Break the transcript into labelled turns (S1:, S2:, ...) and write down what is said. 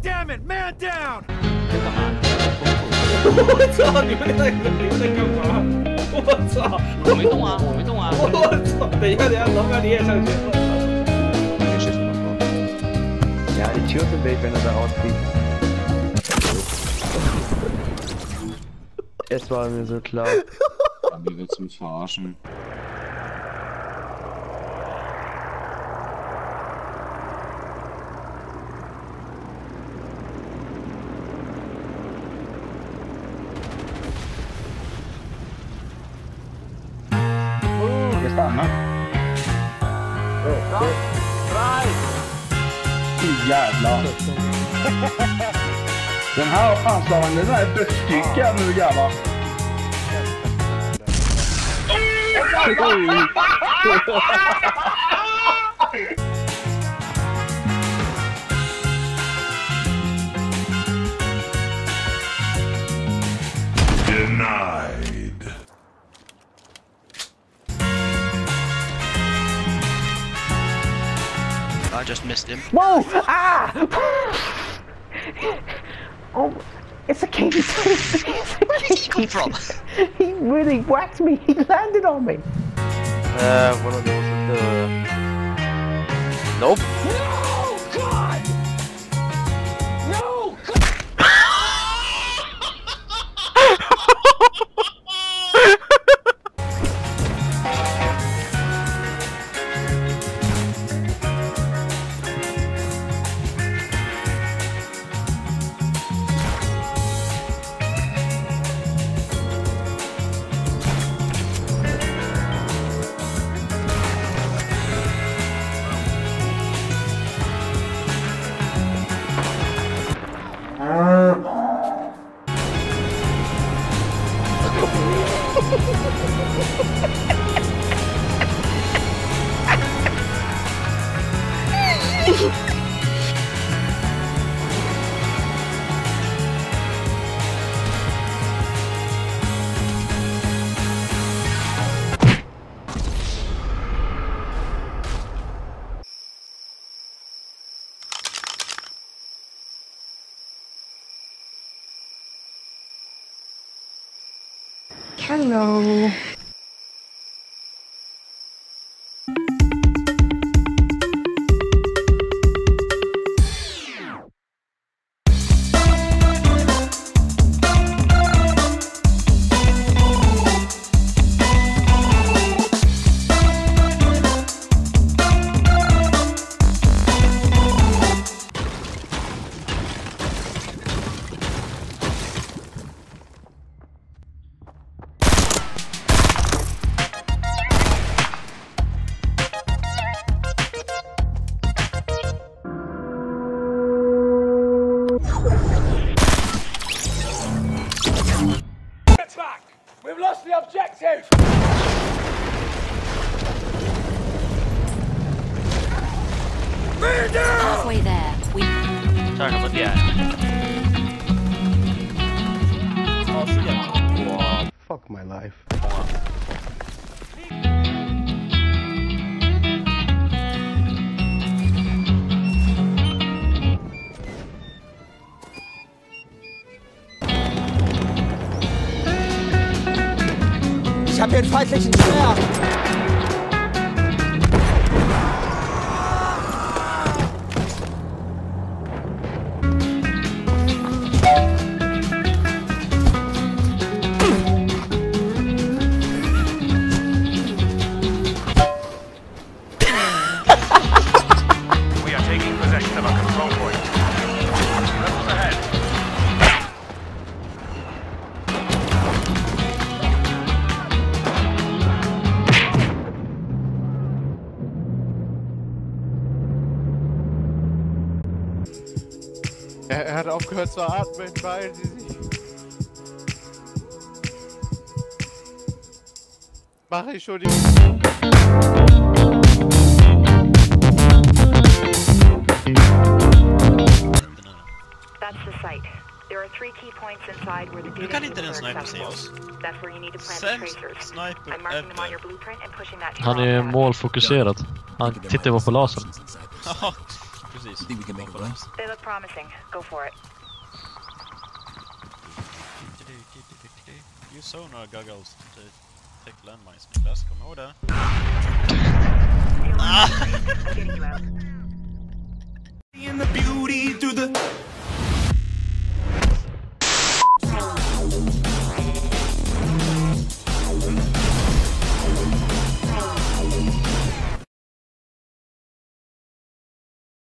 S1: Man down!
S2: 我操！你们在你们在干嘛？我操！
S3: 我没动啊，我没动啊。
S2: 我操！等一下，等一下，老板你也上去。
S4: Ja, Idiotenweg, wenn er da rausfliegt. Es war mir so klar.
S3: Wie willst du mich verarschen?
S4: Stannar. Fy jävlar. Den här anslagen, den är bestyckad nu grabbar.
S5: Denied.
S6: Missed him.
S7: Whoa! Ah! oh, it's a king.
S6: Where did he come from?
S7: he really whacked me. He landed on me.
S4: Uh, one of those is the... Nope.
S1: ハハハハ! Hello.
S8: Halfway there. We
S6: Sorry, but yeah.
S4: Oh, Fuck my life.
S1: Habe hier einen feindlichen Speer!
S9: आपको स्वाद में fire Mache ich schon die...
S8: That's
S6: kan inte den snipern se oss. Sämst sniper ever.
S10: Han är målfokuserad. Han tittar bara på lasern.
S6: Precies. I think we can make a run.
S8: They look promising. Go for it.
S11: Use sonar goggles to take landmines. Niklas, kom ihåg det.
S6: Ah!